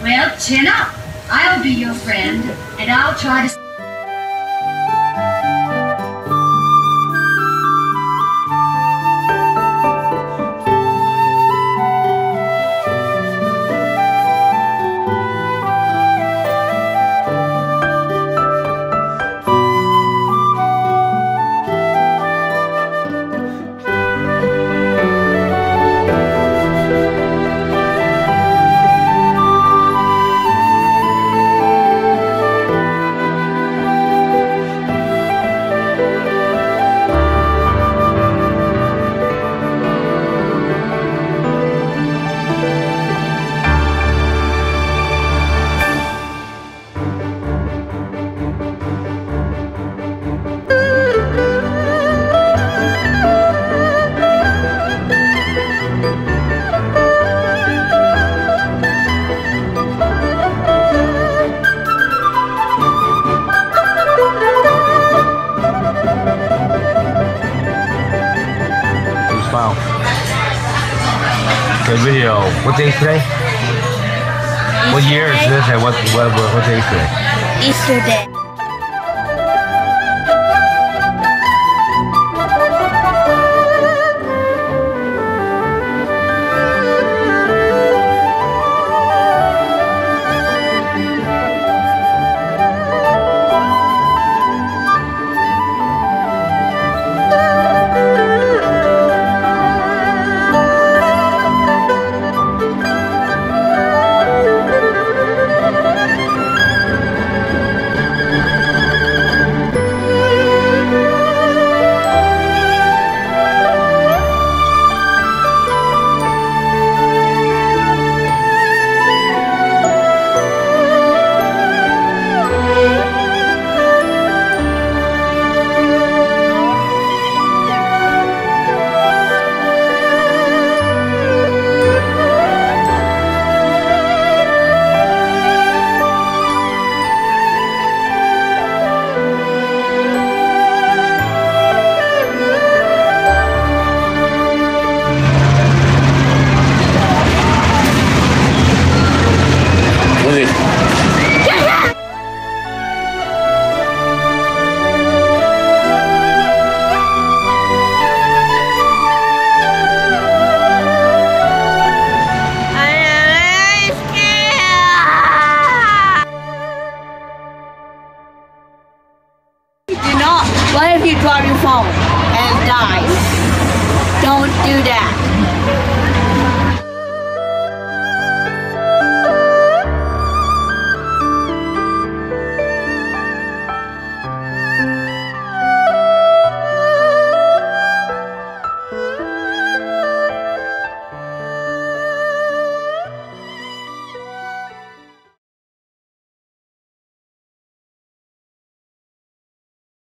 Well, chin up. I'll be your friend, and I'll try to... Good video. What day is today? What year is this and what, what, what, what day is today? Easter Day. What if you drop your phone and it dies? Don't do that.